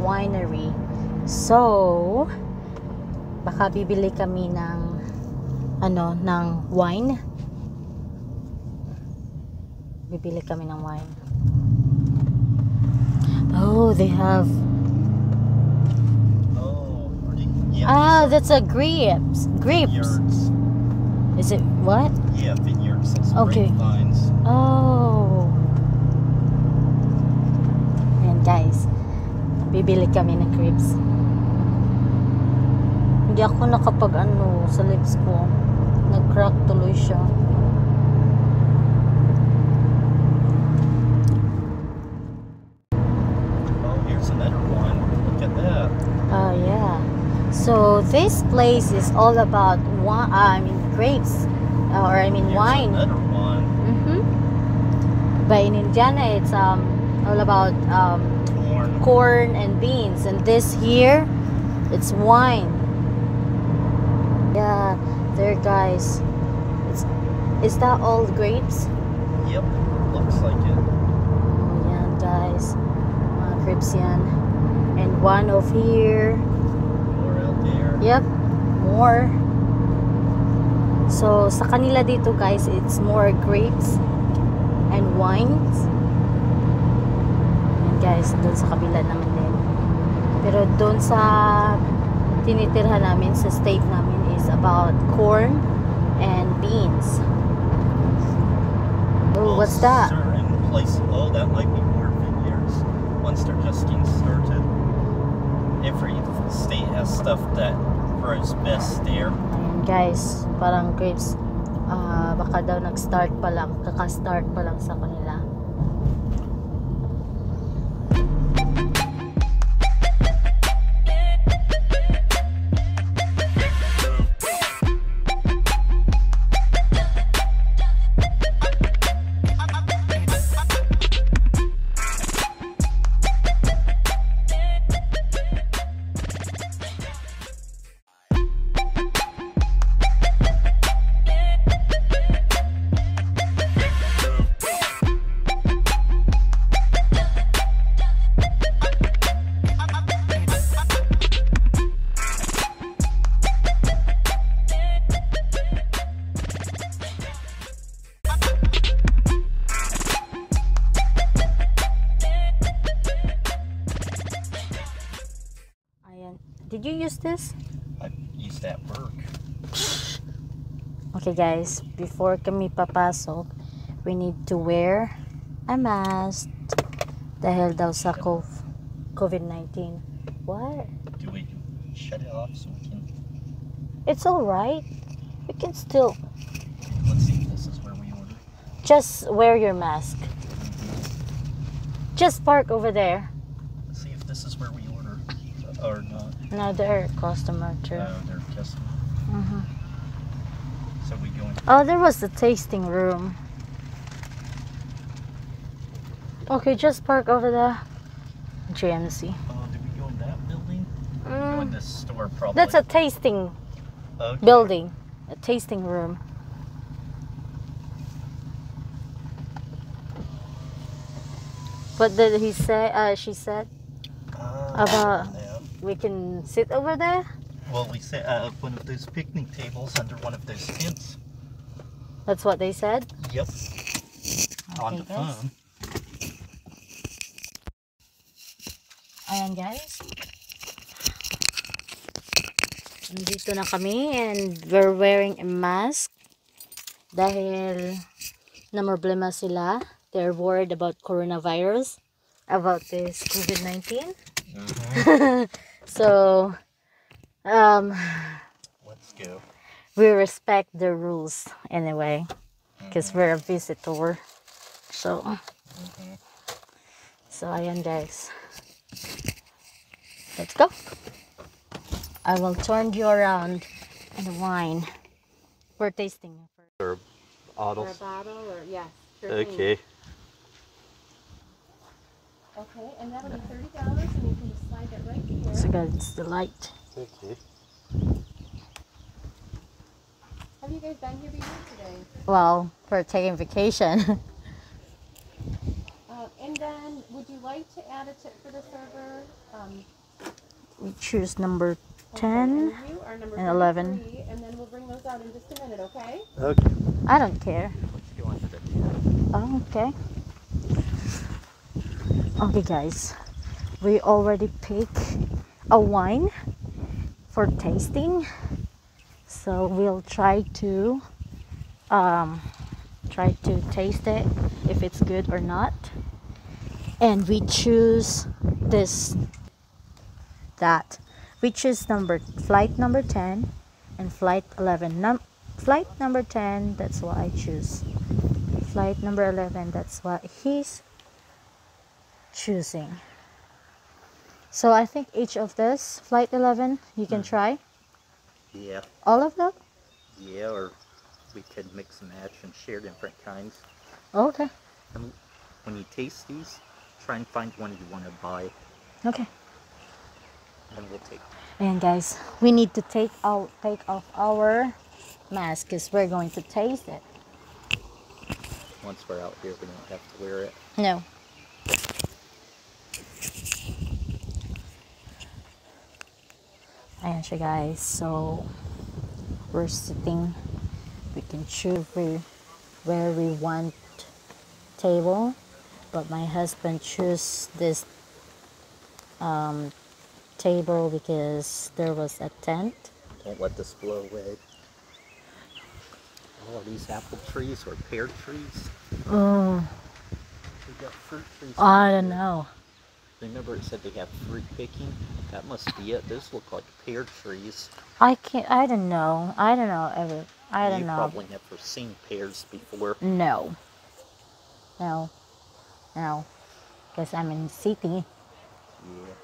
Winery. So, baka bibili kami ng ano, ng wine. Bibili kami ng wine. Oh, they have Oh. Yeah. Ah, that's a grapes. Grapes. Vineyards. Is it what? Yeah, vineyards. That's Okay. grapevines. Oh. Ayan guys. Bibili kami ng grapes. Hindi ako nakapag ano sa lips ko. Nag-crack tuloy siya. Oh, here's another one. Look at that. Oh yeah. So this place is all about wine. Uh, I mean grapes, uh, or I mean Here's wine. Mm-hmm. But in Indiana, it's um all about um, Corn. and beans, and this here, it's wine. Yeah, there, guys. It's, is that all grapes? Yep. Looks like it. Oh, yan, guys. Mga grapes yan. And one of here. More out there. Yep, more. So, sa kanila dito guys, it's more grapes and wines. Guys, doon sa kabila naman din. Pero doon sa tinitirhan namin, sa state namin is about corn and beans. Oh, what's that? Certain place. Oh, that might be more vineyards. Once they're just getting started. Every state has stuff that grows best there. Ayan guys, parang grapes. ah baka daw nag-start pa lang, kaka-start pa lang sa kanila. Did you use this? I used that work. Okay guys, before kami papasok, we need to wear a mask dahil daw sa cov- COVID-19. What? Do we shut it off so we can? It's alright. We can still Let's see if this is where we order. just wear your mask. Mm-hmm. Just park over there. Let's see if this is where we order or not. Another customer too. No, they're customer. Mhm. So we going. Oh, there was the tasting room. Okay, just park over the GMC. Oh, did we go in that building? We go in Mm, this store probably. that's a tasting okay. building, a tasting room. What did he say? Uh, she said Uh, About-. We can sit over there. Well, we set up one of those picnic tables under one of those tents. That's what they said. Yep. On the guys. phone. Ayan guys. Nandito na kami and we're wearing a mask dahil na problema sila. They're worried about coronavirus, about this COVID-19. Mhm. So, um, let's go. We respect the rules anyway, because mm -hmm. we're a visitor. So, mm -hmm. so ayan guys. Let's go. I will turn you around and the wine. We're tasting it first. Or bottles. Or a bottle or, yes. Yeah, okay. Okay, and that'll be $30 it right here. So guys, the light. Okay. Have you guys been here before today? Well, we're taking vacation. Uh, and then, would you like to add a tip for the server? Um, We choose number okay, 10. and number and 11. 33, And then we'll bring those out in just a minute, okay? Okay. I don't care. Let's go on to the ten. Oh, okay. Okay, guys. We already pick a wine for tasting. So we'll try to um, try to taste it if it's good or not. And we choose this that we choose number flight number 10 and flight 11 Num- flight number 10 that's what i choose flight number 11 that's what he's choosing so i think each of this flight 11 you can hmm. try Yeah. all of them Yeah, or we could mix and match and share different kinds. okay And when you taste these, try and find one you want to buy, okay and we'll take. and guys we need to take out take off our mask because we're going to taste it Once we're out here, we don't have to wear it. no Ayan siya guys. So, we're sitting. We can choose where, where we want table. But my husband chose this um, table because there was a tent. Don't let this blow away. Oh, these apple trees or pear trees? Oh, We got fruit trees. I don't know. Remember it said they have fruit picking? That must be it. Those look like pear trees. I can't, I don't know. I don't know. Ever. I don't you know. probably never seen pears before. No. No. No. Because I'm in city. Yeah.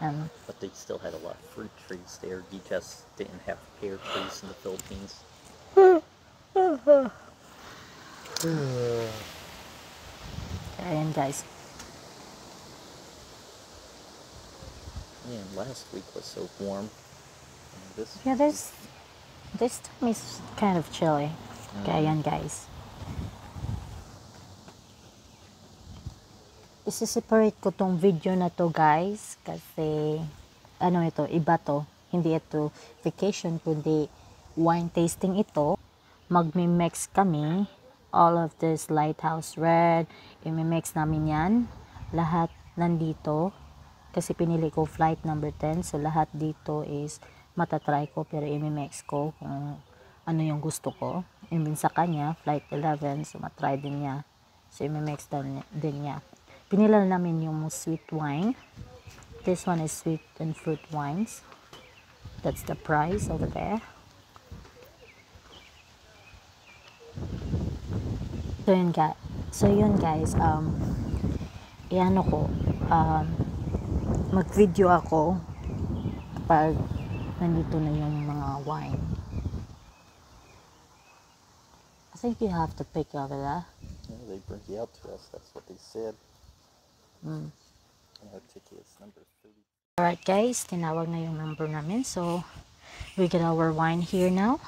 Um, But they still had a lot of fruit trees there. You just didn't have pear trees in the Philippines. ayan guys. Man, last week was so warm. And this Yeah, this this time is kind of chilly. Okay, ayan guys. Isi-separate ko tong video na to guys kasi ano ito, iba to. Hindi ito vacation kundi wine tasting ito. Magmi-mix kami all of this lighthouse red. Imi-mix namin yan. Lahat nandito kasi pinili ko flight number 10 so lahat dito is matatry ko. Pero imi-mix ko kung ano yung gusto ko. And then sa kanya flight 11 so matry din niya. So imi-mix din, din niya. Pinila namin yung sweet wine. This one is sweet and fruit wines. That's the price over there. So yun guys so yun guys. Um iano ko um mag-video ako pag nandito na yung mga wine. I think you have to pick over there. Yeah, they bring you out to us. That's what they said. Mm. Our ticket is number 30. Alright guys, tinawag na yung number namin. So, we get our wine here now.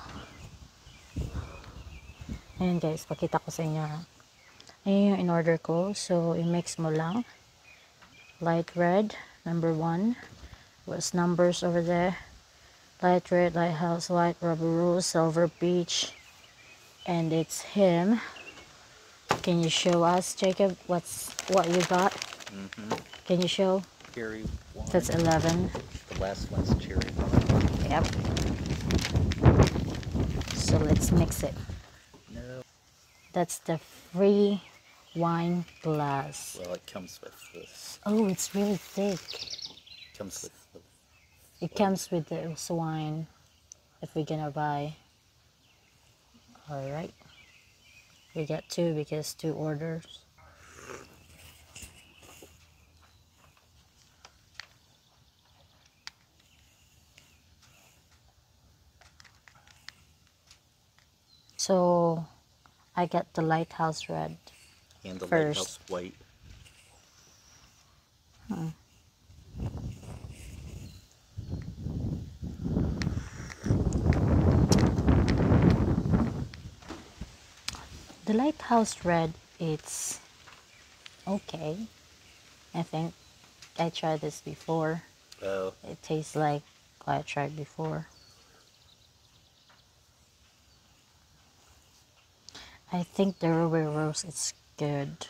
Ayan guys, pakita ko sa inyo. Ayan yung in-order ko. So, i-mix mo lang. Light red, number one. What's numbers over there? Light red, lighthouse white, ruby rose, silver peach. And it's him. Can you show us, Jacob, what's what you got? Mm-hmm. Can you show? Cherry wine. That's 11. the last one's cherry wine. Yep. So let's mix it. No. That's the free wine glass. Well, it comes with. Oh, it's really thick. It comes with the It comes with this wine if we're gonna buy. Alright. We got two because two orders. So I got the lighthouse red. and the First. lighthouse white. Lighthouse red it's okay. I think I tried this before. Oh, It tastes like what I tried before. I think the ruby rose is good.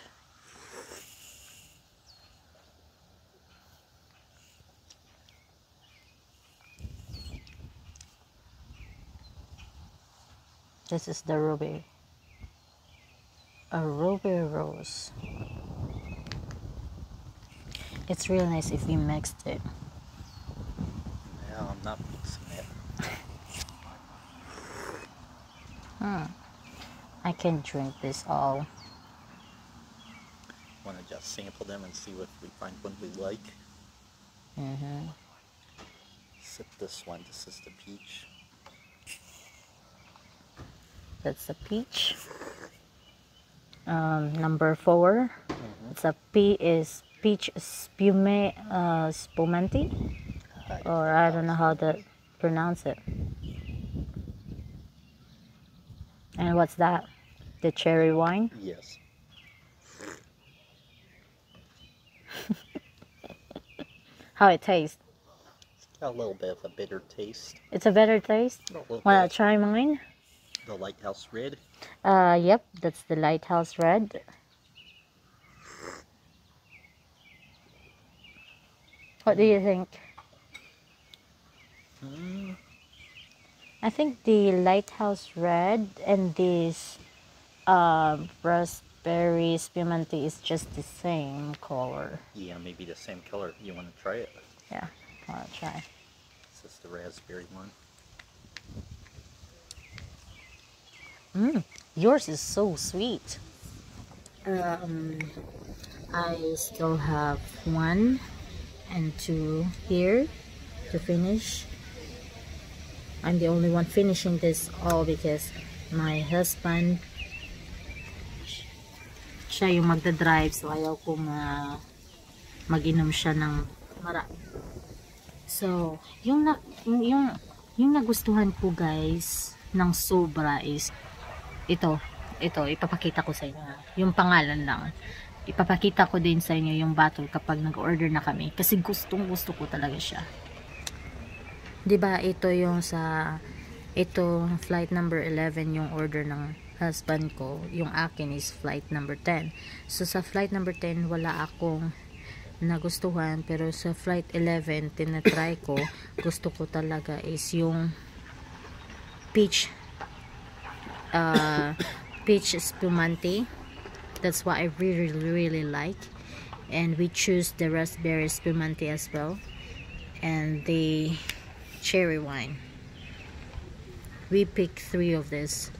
This is the ruby. A ruby rose. It's really nice if you mixed it. yeah, I'm not mixing it. I can drink this all. Want to just sample them and see what we find one we like. hmm Sip this one. This is the peach. That's the peach. Um, number 4 It's a P is peach spume uh, spumante, or I don't know how to pronounce it. And what's that? The cherry wine. Yes. How it tastes? It's got a little bit of a bitter taste. It's a better taste. Wanna bit. try mine? The lighthouse red. Uh, yep, that's the lighthouse red. What do you think? Mm, I think the lighthouse red and this um, raspberry spumante is just the same color. yeah, maybe the same color. You want to try it? Yeah, I want to try. Is This is the raspberry one. Mm, yours is so sweet. Um, I still have one and two here to finish. I'm the only one finishing this all because my husband siya yung magda-drive so ayaw kong ah, mag-inom siya ng marami. So, yung, na, yung, yung, yung nagustuhan ko guys ng sobra is ito, ito, ipapakita ko sa inyo. Yung pangalan lang. Ipapakita ko din sa inyo yung bottle kapag nag-order na kami. Kasi gustong gusto ko talaga siya. 'Di ba ito yung sa, ito, flight number 11 yung order ng husband ko. Yung akin is flight number 10. So, sa flight number 10, wala akong nagustuhan. Pero sa flight 11, tinatry ko, gusto ko talaga is yung peach uh, peach spumante. That's what I really, really like. And we choose the raspberry spumante as well. And the cherry wine. We pick three of this.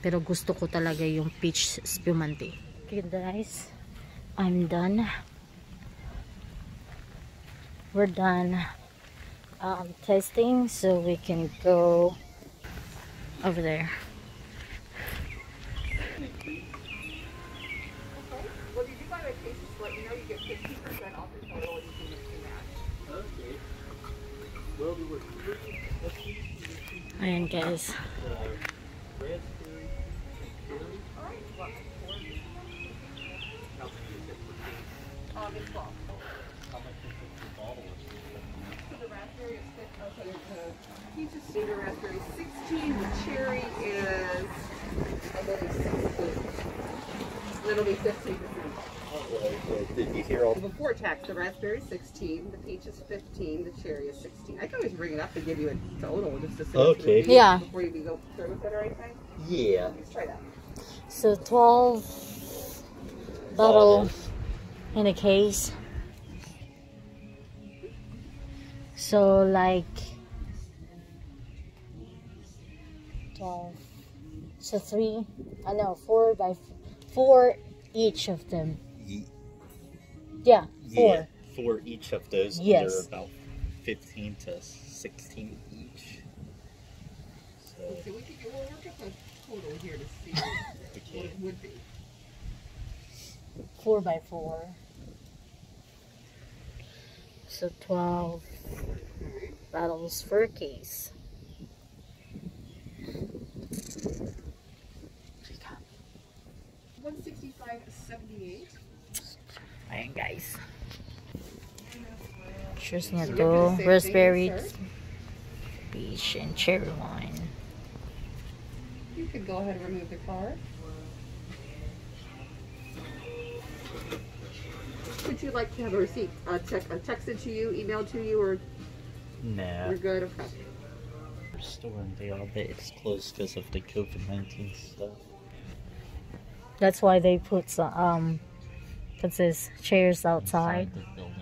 Pero gusto ko talaga yung peach spumante. Okay guys, I'm done. We're done um, so we can go over there. And guys. Raspberry. Alright, what, four? It's twelve. How much is the bottle? So the raspberry is fif- okay, the peach is single raspberry is sixteen, the cherry is, I believe sixteen. It'll be fifteen percent off. Did you hear all? Before tax, the raspberry is sixteen, the peach is fifteen, the cherry is sixteen. I can always bring it up and give you a total just to see. if Okay. it's- Yeah. Before you go through with it or anything, Yeah. let's try that. So 12 bottle in a case. So like 12. So three, I know, four by f- four each of them. Ye- Yeah, four. Yeah, for each of those, Yes. they're about 15 to 16 each. So, Okay, we could, we'll work up a total here to see what it would be. Four by four. So 12 bottles for a case. One sixty-five 78. Ayan guys. Choose niya So to you're gonna say raspberry peach and cherry wine. You could go ahead and remove the card. You like to have a receipt, uh, check, uh, texted to you, emailed to you, or Nah. you're good? Okay. We're still in the all but it's closed because of the COVID 19 stuff. That's why they put some, um, what's this, chairs outside. Inside the building.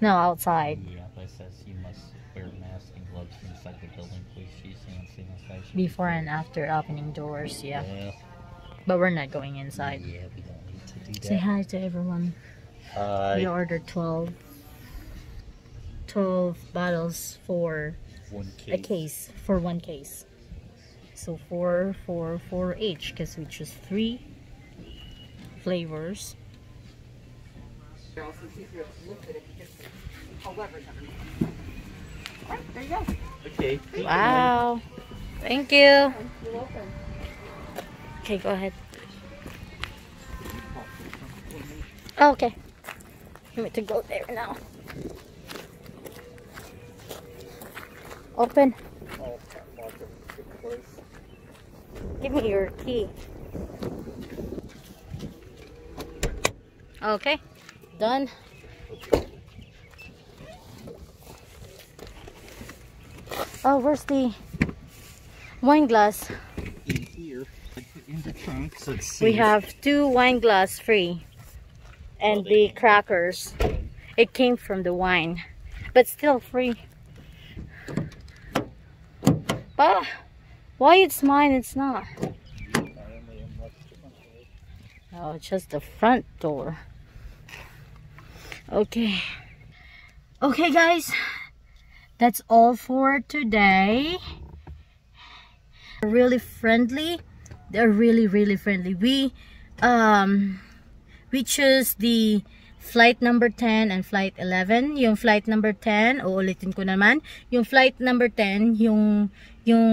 No, outside. Yeah, but it says you must wear masks and gloves inside the building. Please use hand sanitizer. Before and after opening doors, yeah. Yeah. But we're not going inside. Yeah, we don't need to do that. Say hi to everyone. We ordered 12, 12 bottles for One a case. case, for one case. So four, four, four each, because we choose three flavors. You're also easier to look at it because however, never mind. Alright, there you go. Okay. thank you. Wow. Thank you. You're welcome. Okay, go ahead. Oh, okay. You need to go there now. Open. That marker was too close. Give me your key. Okay. Done. Oh, where's the wine glass? In here, in the trunk, so it's We have two wine glass free. And the crackers. It came from the wine. But still free. But why it's mine, it's not. Oh, it's just the front door. Okay. Okay, guys. That's all for today. Really friendly. They're really, really friendly. We, um, we choose the flight number 10 and flight 11. Yung flight number 10, uulitin ko naman. Yung flight number 10, yung, yung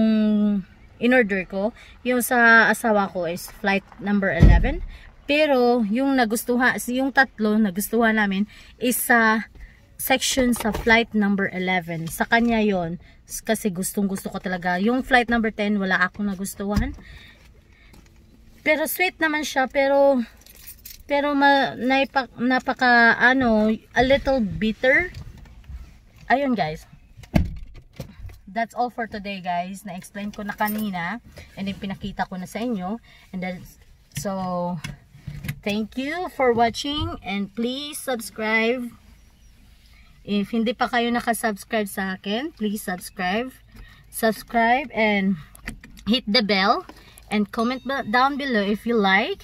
in-order ko. Yung sa asawa ko is flight number 11. Pero, yung nagustuhan, yung tatlo nagustuhan namin is sa section sa flight number 11. Sa kanya yon kasi gustong gusto ko talaga. Yung flight number 10, wala akong nagustuhan. Pero sweet naman siya, pero pero ma, naipa, napaka ano, a little bitter. Ayun guys. That's all for today guys. Na-explain ko na kanina and then pinakita ko na sa inyo. And then, so, thank you for watching and please subscribe. If hindi pa kayo nakasubscribe sa akin, please subscribe. Subscribe and hit the bell and comment down below if you like